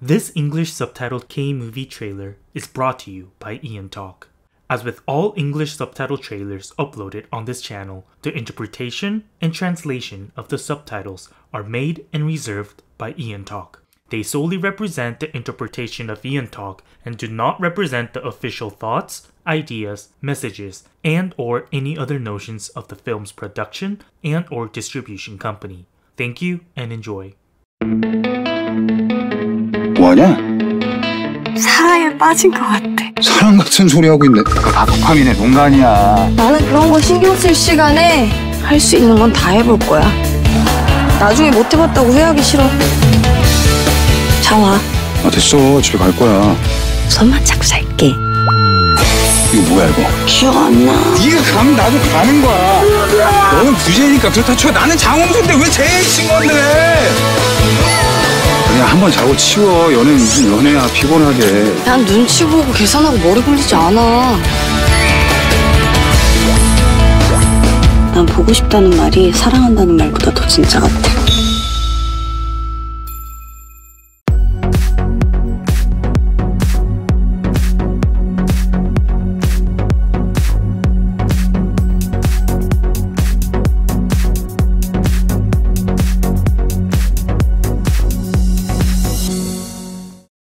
This English subtitled K movie trailer is brought to you by Ian Talk. As with all English subtitle trailers uploaded on this channel, the interpretation and translation of the subtitles are made and reserved by Ian Talk. They solely represent the interpretation of Ian Talk and do not represent the official thoughts, ideas, messages, and or any other notions of the film's production and or distribution company. Thank you and enjoy. 뭐하냐? 사랑에 빠진 것 같아. 사랑 같은 소리 하고 있네. 다 도파민의 농간이야. 나는 그런 거 신경 쓸 시간에 할 수 있는 건 다 해볼 거야. 나중에 못 해봤다고 후회하기 싫어. 자 와. 아 됐어 집에 갈 거야. 손만 잡고 살게. 이거 뭐야 이거? 기억 안 나. 네가 가면 나도 가는 거야. 너는 부재니까 그렇다 쳐. 나는 장홍수인데 왜 제일 친 건데? 한 번 자고 치워. 연애 무슨 연애야 피곤하게. 난 눈치 보고 계산하고 머리 굴리지 않아. 난 보고 싶다는 말이 사랑한다는 말보다 더 진짜 같아.